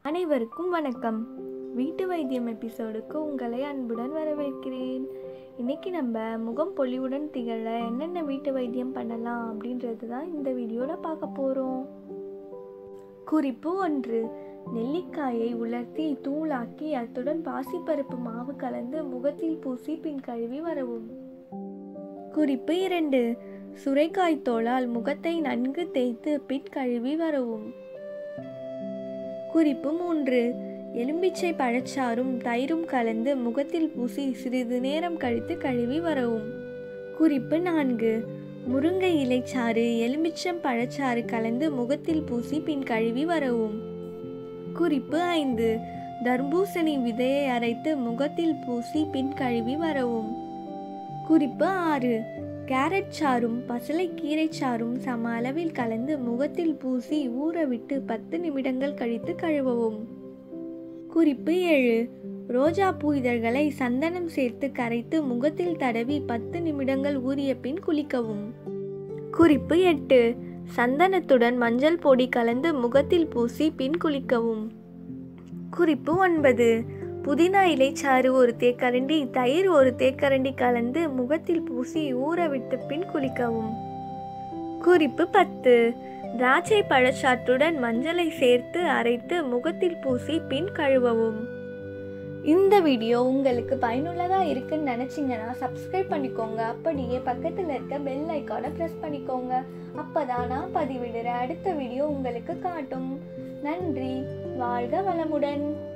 அனைவருக்கும் வணக்கம். வீட்டு வைத்தியம் எபிசோடுக்கு உங்களை அன்புடன் வரவேற்கிறேன். இன்னைக்கு நம்ம முகம் பொலிவுடன் திகழ என்னென்ன வீட்டு வைத்தியம் பண்ணலாம் அப்படின்றது தான் இந்த வீடியோவில் பார்க்க போகிறோம் குறிப்பு ஒன்று. நெல்லிக்காயை உலர்த்தி தூளாக்கி அத்துடன் பாசிப்பருப்பு மாவு கலந்து முகத்தில் பூசி பின் கழுவி வரவும். குறிப்பு இரண்டு. சுரைக்காய் தோளால் முகத்தை நன்கு தேய்த்து பின் கழுவி வரவும். குறிப்பு மூன்று. எலும்பிச்சை பழச்சாறும் தயிரும் கலந்து முகத்தில் பூசி சிறிது நேரம் கழித்து கழுவி வரவும். குறிப்பு நான்கு. முருங்கை இலைச்சாறு எலுமிச்சம் பழச்சாறு கலந்து முகத்தில் பூசி பின் கழுவி வரவும். குறிப்பு ஐந்து. தர்பூசணி விதையை அரைத்து முகத்தில் பூசி பின் கழுவி வரவும். குறிப்பு ஆறு. கேரட் சாறும் பசலைக்கீரை சாறும் சம அளவில் கலந்து முகத்தில் பூசி ஊறவிட்டு பத்து நிமிடங்கள் கழித்து கழுவவும். குறிப்பு ஏழு. ரோஜா பூ இதழ்களை சந்தனம் சேர்த்து கரைத்து முகத்தில் தடவி பத்து நிமிடங்கள் ஊறிய பின் குளிக்கவும். குறிப்பு எட்டு. சந்தனத்துடன் மஞ்சள் பொடி கலந்து முகத்தில் பூசி பின் குளிக்கவும். குறிப்பு ஒன்பது. புதினா இலைச்சாறு ஒரு தேக்கரண்டி தயிர் ஒரு தேக்கரண்டி கலந்து முகத்தில் பூசி ஊற விட்டு பின் குளிக்கவும். குறிப்பு பத்து. திராட்சை பழச்சாற்றுடன் மஞ்சளை சேர்த்து அரைத்து முகத்தில் பூசி பின் கழுவவும். இந்த வீடியோ உங்களுக்கு பயனுள்ளதாக இருக்குன்னு நினச்சிங்கன்னா சப்ஸ்கிரைப் பண்ணிக்கோங்க. அப்படியே பக்கத்தில் இருக்க பெல் ஐக்கானை ப்ரெஸ் பண்ணிக்கோங்க. அப்பதான் நான் பதிவிடுற அடுத்த வீடியோ உங்களுக்கு காட்டும். நன்றி. வாழ்க வளமுடன்.